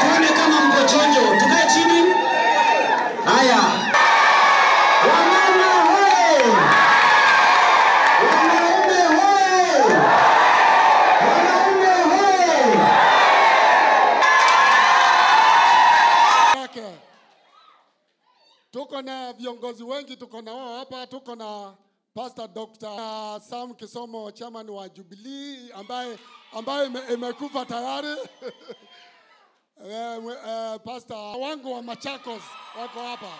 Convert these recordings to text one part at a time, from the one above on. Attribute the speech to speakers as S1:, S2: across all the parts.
S1: tuone kama tukae chini. Haya, wamama hoye, wanaume hoye, wanaume hoye.
S2: Tuko na viongozi wengi, tuko na wao hapa, tuko na Pastor Dr. Uh, Sam Kisomo, chairman wa Jubilee ambaye ambaye imekufa tayari Eh, eh, Pastor wangu wa Machakos wako hapa.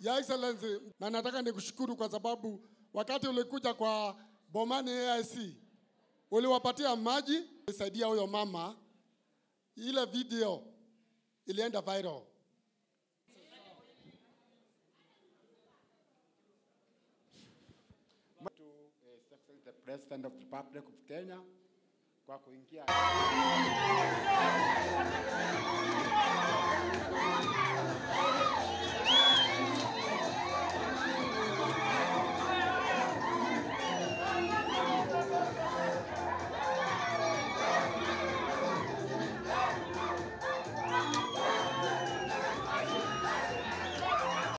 S2: Your Excellency, na nataka nikushukuru kwa sababu wakati ulikuja kwa Bomani AIC uliwapatia maji, ulisaidia huyo mama, ile video ilienda viral.
S3: to uh, the President of the Republic of Kenya kwa kuingia